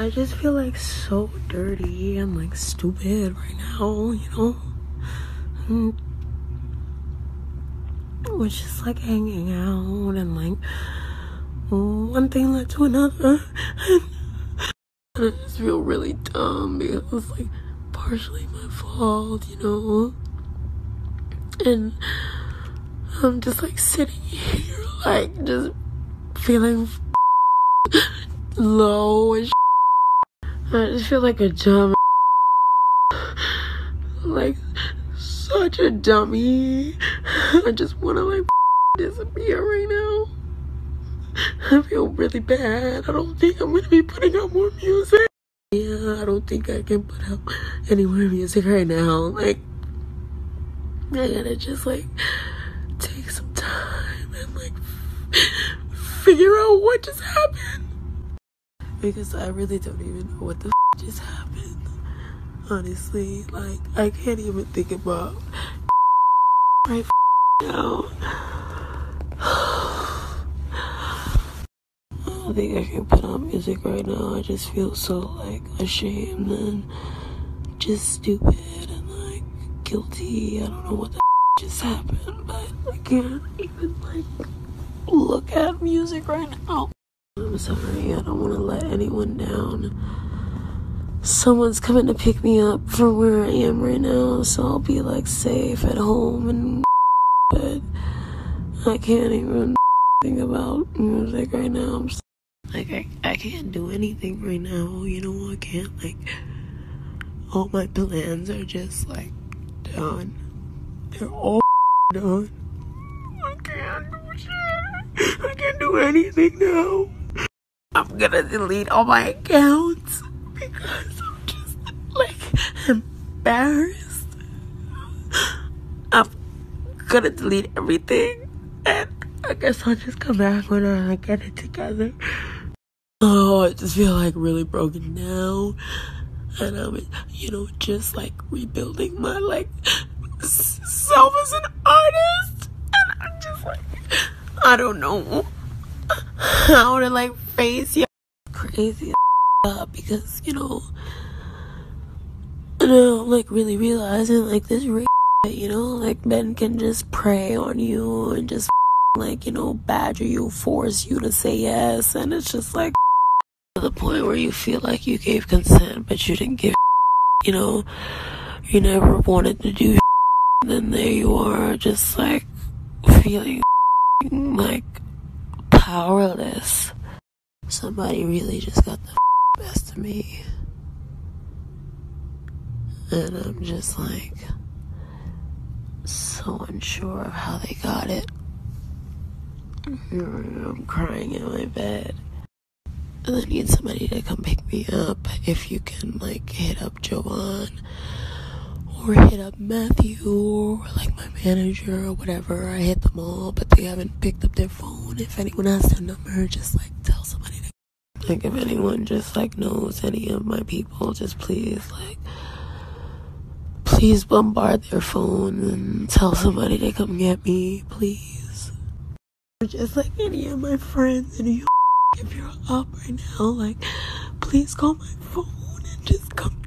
I just feel like so dirty and like stupid right now, you know? Mm. We're just like hanging out and like one thing led to another. And I just feel really dumb because it's like partially my fault, you know? And I'm just like sitting here, like just feeling low and I just feel like a dumb, like such a dummy. I just want to like disappear right now. I feel really bad. I don't think I'm gonna be putting out more music. Yeah, I don't think I can put out any more music right now. Like, I gotta just like take some time and like figure out what just happened. Because I really don't even know what the f- just happened. Honestly, like, I can't even think about right f- now. I don't think I can put on music right now. I just feel so like ashamed and just stupid and like guilty. I don't know what the just happened, but I can't even like look at music right now. I'm sorry, I don't want to let anyone down. Someone's coming to pick me up from where I am right now, so I'll be like safe at home and but I can't even think about music right now. I'm s- like I, I can't do anything right now, you know, I can't like all my plans are just like done. They're all done. I can't do shit. I can't do anything now. I'm gonna delete all my accounts because I'm just like embarrassed. I'm gonna delete everything and I guess I'll just come back when I get it together. Oh, I just feel like really broken now. And I'm, you know, just like rebuilding my like self as an artist. And I'm just like, I don't know how to like face you crazy up because you know and I'm like really realizing like this you know like men can just prey on you and just like you know badger you force you to say yes and it's just like to the point where you feel like you gave consent but you didn't give you know you never wanted to do and then there you are just like feeling like powerless somebody really just got the best of me. And I'm just like so unsure of how they got it. I am crying in my bed. And I need somebody to come pick me up. If you can, like, hit up Joanne or hit up Matthew or like my manager or whatever. I hit them all, but they haven't picked up their phone. If anyone has their number, just like tell somebody to. Like, if anyone just like knows any of my people, just please, like, please bombard their phone and tell somebody to come get me, please. Just like any of my friends, and you, if you're up right now, like, please call my phone and just come